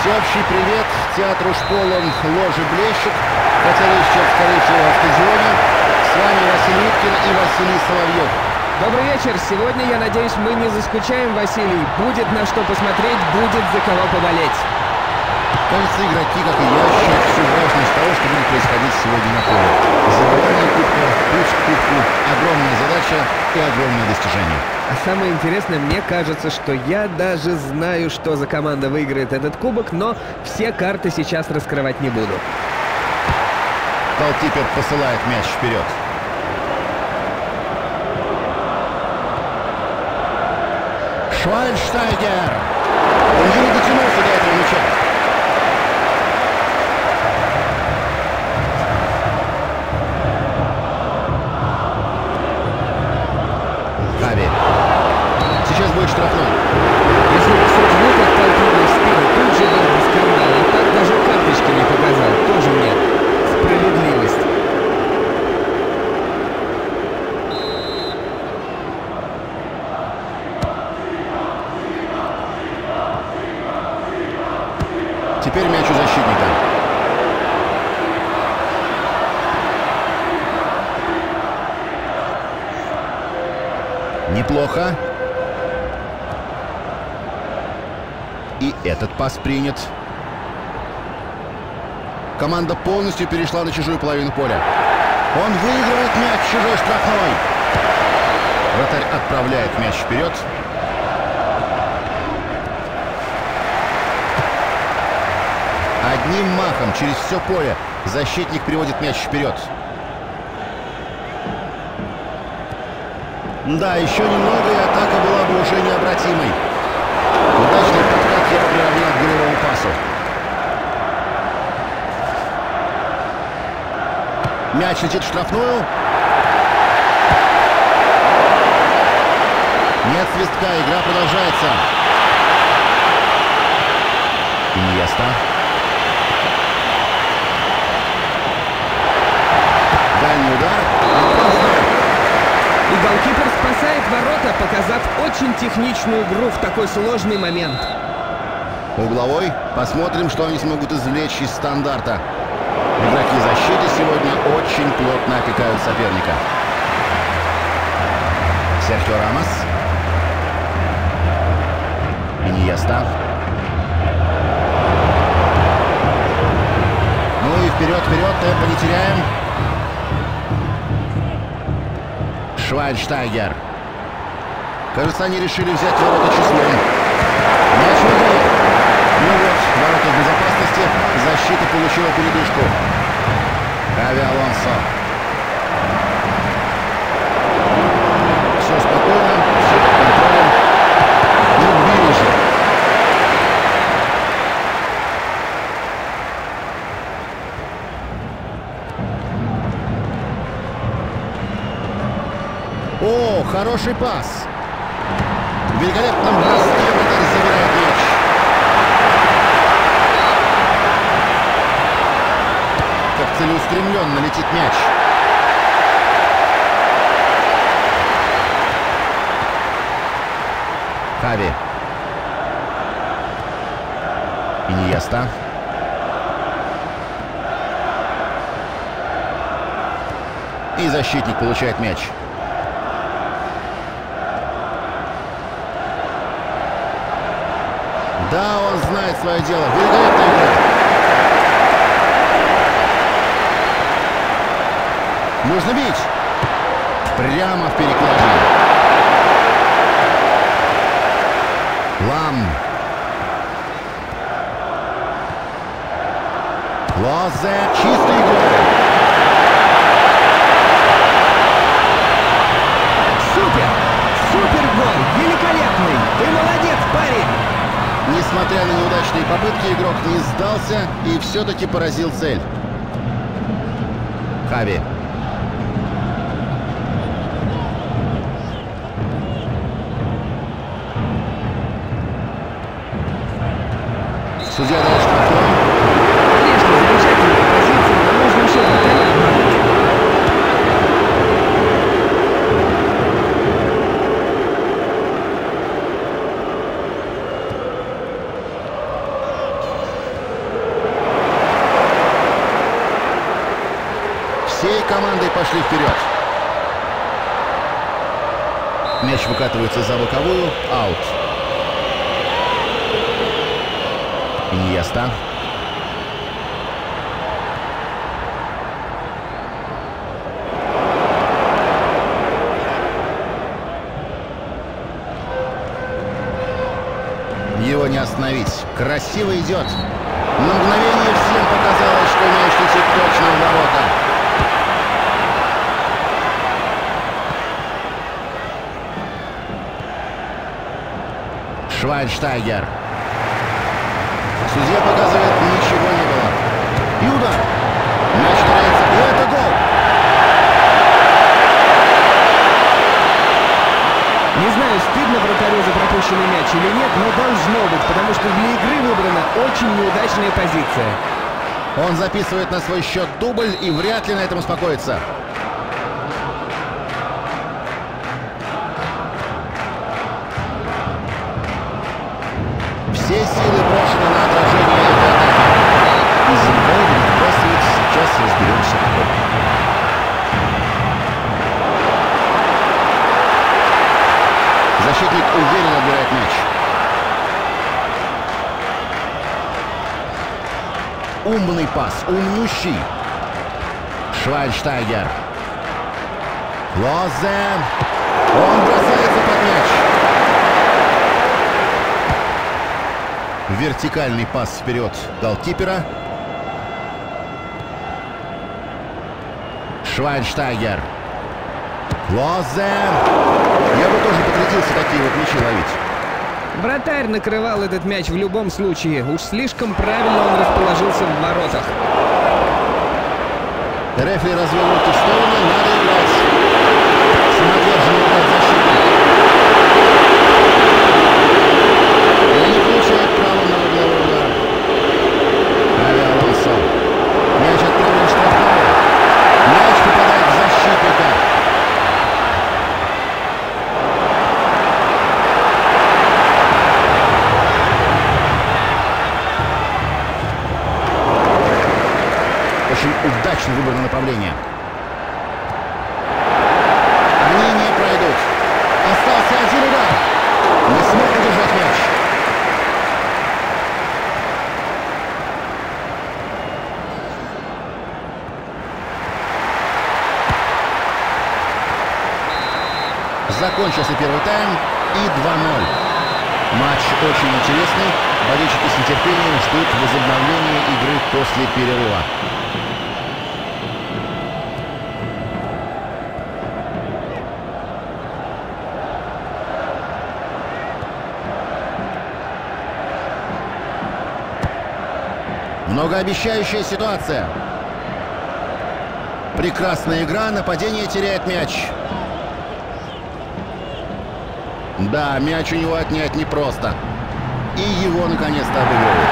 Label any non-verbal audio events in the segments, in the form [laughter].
Всеобщий привет театру шполом ложи блещет, хотя речь идет, скорее всего, о стадионе. С вами Василий Уткин и Василий Соловьев. Добрый вечер. Сегодня, я надеюсь, мы не заскучаем, Василий. Будет на что посмотреть, будет за кого поболеть. Кажется, игроки, как и я, ощущают всю важность того, что будет происходить сегодня на поле. Завоевание кубка, путь к кубку, огромная задача и огромное достижение. А самое интересное, мне кажется, что я даже знаю, что за команда выиграет этот кубок, но все карты сейчас раскрывать не буду. Голкипер посылает мяч вперед. Швайнштайгер! Он еле дотянулся до этого мяча. Хави. Сейчас будет штрафной. Если бы судью подтолкнули в спину, тут же был бы скандал, а так даже карточки не показал. Тоже мне справедливость. Теперь мяч у защитника. Неплохо. И этот пас принят. Команда полностью перешла на чужую половину поля. Он выигрывает мяч чужой штрафной. Вратарь отправляет мяч вперед. Одним махом через все поле защитник приводит мяч вперед. Да, еще немного, и атака была бы уже необратимой. Удачный приравнял к голевому пасу. Мяч летит в штрафную. Нет свистка, игра продолжается. Иньеста. Дальний удар. И голкипер спасает ворота, показав очень техничную игру в такой сложный момент. Угловой. Посмотрим, что они смогут извлечь из стандарта. Игроки защиты сегодня очень плотно опекают соперника. Серхио Рамос. Иньеста. Ну и вперед, вперед, темпа не теряем. Швайнштайгер. Кажется, они решили взять ворота числом. Ну вот, ворота безопасности. Защита получила передышку. Ави. Все спокойно, все под контролем. Ну, били же. О, хороший пас. В великолепном броске вратарь забирает мяч. Как целеустремленно летит мяч. Хави. Иньеста. И защитник получает мяч. Да, он знает свое дело. Великолепная игра. Нужно бить. Прямо в перекладину. Лам. Лозе. Чистый гол. Супер! Супер гол! Великолепный! Ты молодец, парень! Несмотря на неудачные попытки, игрок не сдался и все-таки поразил цель. Хави. Судья дал штрафной. Конечно, замечательная позиция, но нужно еще. Всей командой пошли вперед. Мяч выкатывается за боковую. Иньеста. Его не остановить. Красиво идет. На мгновение всем показалось, что мяч летит точно в ворота. Швайнштайгер. Судья показывает, ничего не было. И удар. Мяч теряется. И это гол. Не знаю, стыдно вратарю за пропущенный мяч или нет, но должно быть, потому что для игры выбрана очень неудачная позиция. Он записывает на свой счет дубль и вряд ли на этом успокоится. Умный пас, умнющий. Швайнштайгер. Лозе. Он бросается под мяч. Вертикальный пас вперед голкипера. Швайнштайгер. Лозе. Я бы тоже потрудился такие вот мячи ловить. Вратарь накрывал этот мяч в любом случае. Уж слишком правильно он расположился в воротах. Рефери развел в стороны, надо играть. Самоотверженно играет защитник. И не получает права на угловой удар. Ави Алонсо. Мяч отправлен в штрафную. Мяч попадает в защитника. Очень удачно направление. Они не пройдут. Остался один удар. Не смог удержать мяч. Закончился первый тайм и 2-0. Матч очень интересный. Болельщики с нетерпением ждут возобновления игры после перерыва. Многообещающая ситуация. Прекрасная игра, нападение теряет мяч. Да, мяч у него отнять непросто. И его наконец-то обыгрывают.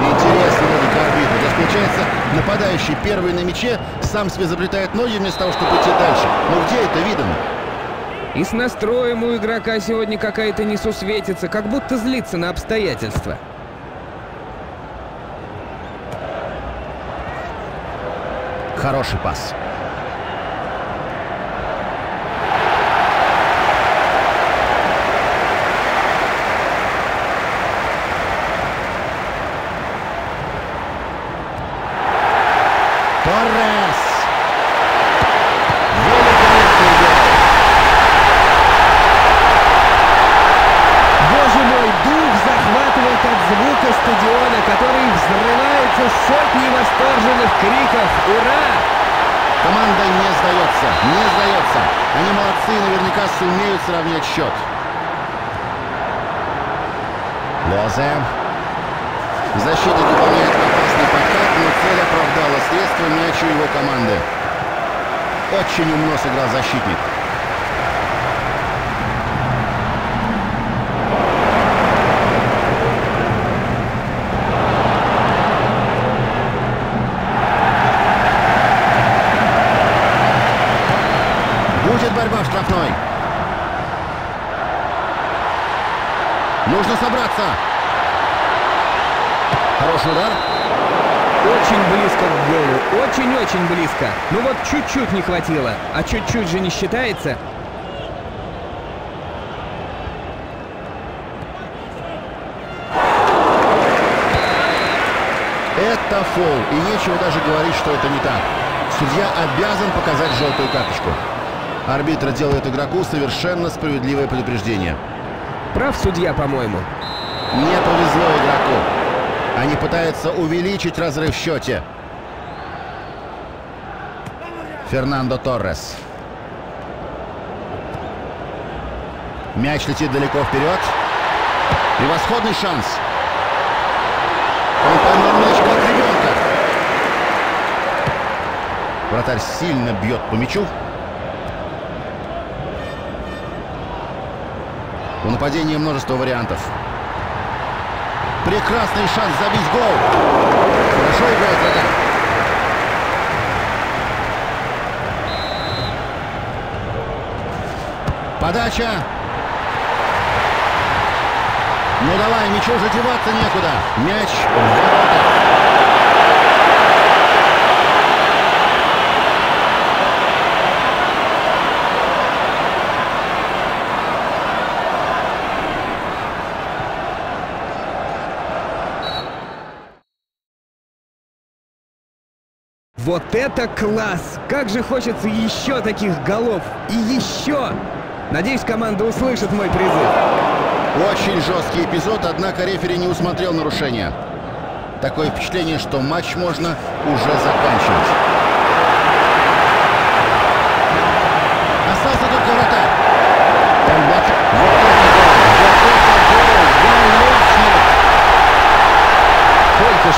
Интересно, логика арбитра. То есть, получается, нападающий первый на мяче сам себе заплетает ноги вместо того, чтобы идти дальше. Ну где это видно? И с настроем у игрока сегодня какая-то несусветица, как будто злится на обстоятельства. Хороший пас. Криков «Ура!». Команда не сдается, не сдается. Они молодцы и наверняка сумеют сравнять счет. Лозе. Защитник выполняет опасный подкат, но цель оправдала средства мячу его команды. Очень умно сыграл защитник. Будет борьба в штрафной. Нужно собраться. Хороший удар. Очень близко к голу. Очень-очень близко. Ну вот чуть-чуть не хватило. А чуть-чуть же не считается. Это фол, и нечего даже говорить, что это не так. Судья обязан показать желтую карточку. Арбитр делает игроку совершенно справедливое предупреждение. Прав судья, по-моему. Не повезло игроку. Они пытаются увеличить разрыв в счете. Фернандо Торрес. Мяч летит далеко вперед. Превосходный шанс. Он поймал мяч как ребенка. Вратарь сильно бьет по мячу. У нападения множество вариантов. Прекрасный шанс забить гол. Хорошо играет вратарь. Подача. Ну давай, мячу уже деваться некуда. Мяч в ворота. Вот это класс! Как же хочется еще таких голов! И еще! Надеюсь, команда услышит мой призыв. Очень жесткий эпизод, однако рефери не усмотрел нарушения. Такое впечатление, что матч можно уже заканчивать.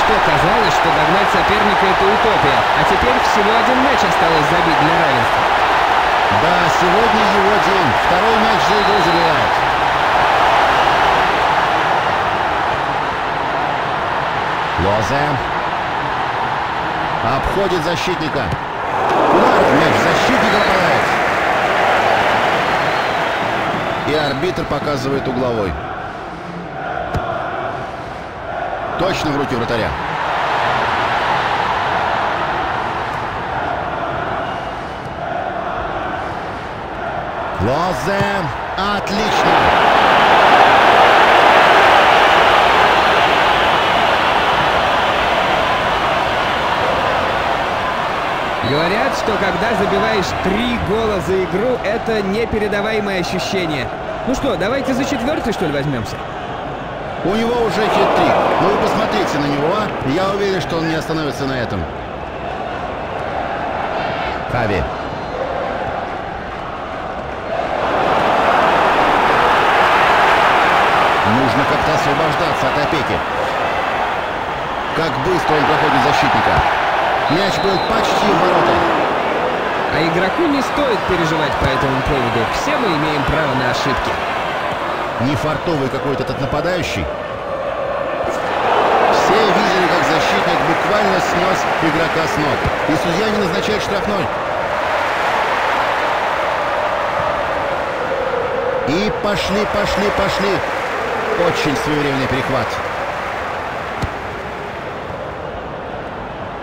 Что казалось, что догнать соперника это утопия, а теперь всего один мяч осталось забить для равенства. Да, сегодня его день. Второй мяч за игру забивает. Лозе. Обходит защитника. Удар. Мяч защитника попадает. И арбитр показывает угловой. Точно в руки вратаря. Лозе. Отлично. Говорят, что когда забиваешь три гола за игру, это непередаваемое ощущение. Ну что, давайте за четвертый, что ли, возьмемся? У него уже хит-трик. Ну вы посмотрите на него, а? Я уверен, что он не остановится на этом. Хави. Нужно как-то освобождаться от опеки. Как быстро он проходит защитника. Мяч был почти в воротах. А игроку не стоит переживать по этому поводу. Все мы имеем право на ошибки. Нефартовый какой-то этот нападающий. Все видели, как защитник буквально снес игрока с ног. И судья не назначает штрафной. И пошли, пошли, пошли. Очень своевременный перехват.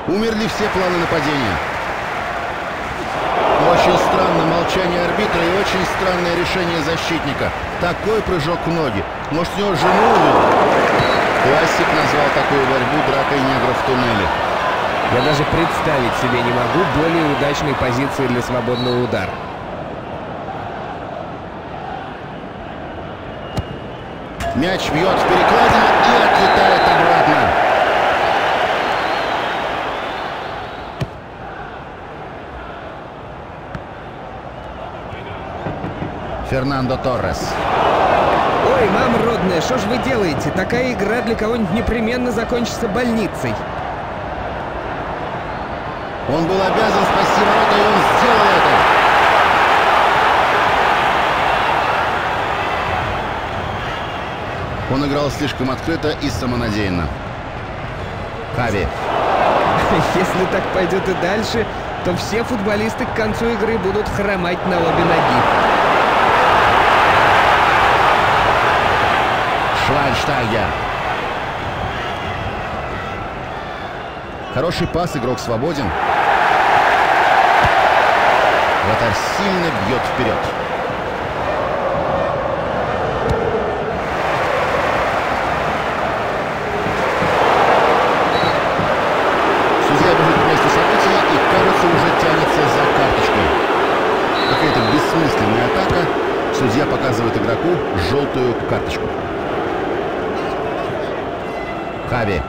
Умерли все планы нападения. Очень странно молчание арбитра и очень странное решение защитника. Такой прыжок в ноги. Может, у него жену увел? Классик назвал такую борьбу дракой негров в туннеле. Я даже представить себе не могу более удачной позиции для свободного удара. Мяч бьет в перекладину и отлетает Фернандо Торрес. Ой, мама родная, что ж вы делаете? Такая игра для кого-нибудь непременно закончится больницей. Он был обязан спасти ворота, и он сделал это. Он играл слишком открыто и самонадеянно. Хави. [laughs] Если так пойдет и дальше, то все футболисты к концу игры будут хромать на обе ноги. Швайнштайгер. Хороший пас, игрок свободен. Вратарь сильно бьет вперед. Судья бежит к месту события и, кажется, уже тянется за карточкой. Какая-то бессмысленная атака. Судья показывает игроку желтую карточку. Хави.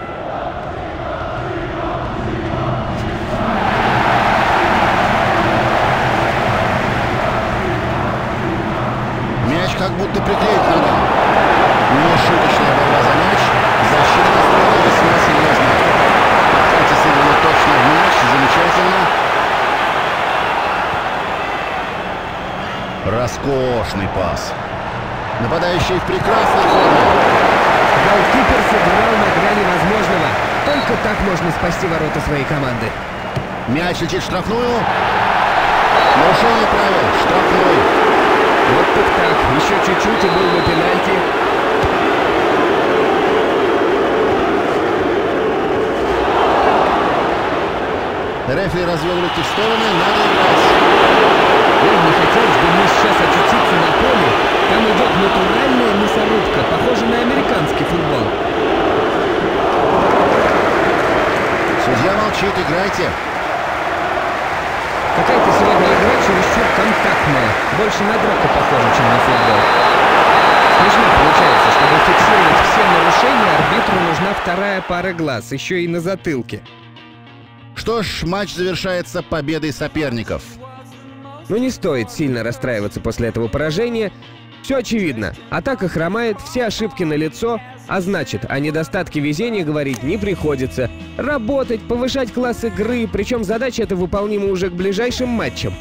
Мяч как будто приклеить надо. Нешуточная борьба за мяч. Защита настроена весьма серьезно. Кстати, сыграно точно в мяч. Замечательно. Роскошный пас. Нападающий в прекрасной форме. Голкипер сыграл на грани возможного. Только так можно спасти ворота своей команды. Мяч летит штрафную. Нарушение правил. Штрафной. Вот так так. Еще чуть-чуть и был бы пенальти. Рефери развел руки в стороны. Надо играть. Ой, не хотелось бы мне сейчас очутиться на поле. Там идет натуральная мясорубка, похожа на американский футбол. Судья молчит. Играйте. Какая-то сегодня игра чересчур контактная. Больше на драку похожа, чем на футбол. Смешно получается, чтобы фиксировать все нарушения, арбитру нужна вторая пара глаз, еще и на затылке. Что ж, матч завершается победой соперников. Но не стоит сильно расстраиваться после этого поражения. Все очевидно. Атака хромает, все ошибки на лицо, а значит, о недостатке везения говорить не приходится. Работать, повышать класс игры, причем задача эта выполнима уже к ближайшим матчам.